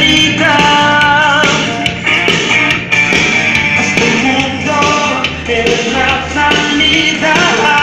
Hasta el este mundo es la salida.